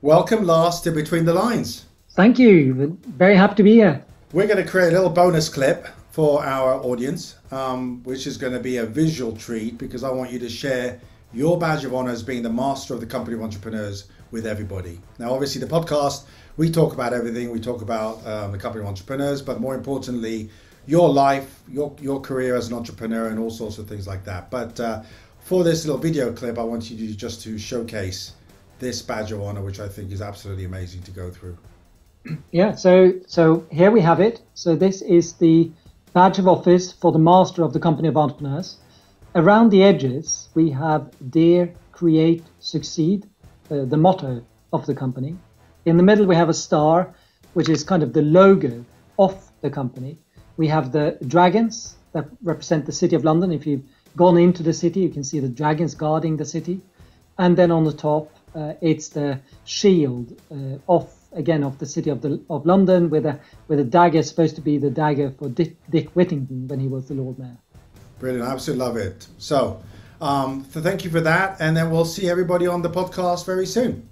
Welcome, Lars, to Between the Lines. Thank you. Very happy to be here. We're going to create a little bonus clip for our audience, um, which is going to be a visual treat because I want you to share your badge of honor as being the master of the company of entrepreneurs with everybody. Now, obviously, the podcast, we talk about everything. We talk about um, the company of entrepreneurs, but more importantly, your life, your, your career as an entrepreneur, and all sorts of things like that. But uh, for this little video clip, I want you to just to showcase this badge of honor, which I think is absolutely amazing to go through. Yeah, so so here we have it. So this is the badge of office for the master of the company of entrepreneurs. Around the edges, we have dare, create, succeed, uh, the motto of the company. In the middle, we have a star, which is kind of the logo of the company. We have the dragons that represent the city of London. If you've gone into the city, you can see the dragons guarding the city. And then on the top, uh, it's the shield uh, of again of the city of the of London, with a with a dagger supposed to be the dagger for Dick, Dick Whittington when he was the Lord Mayor. Brilliant, I absolutely love it. So, um, so thank you for that, and then we'll see everybody on the podcast very soon.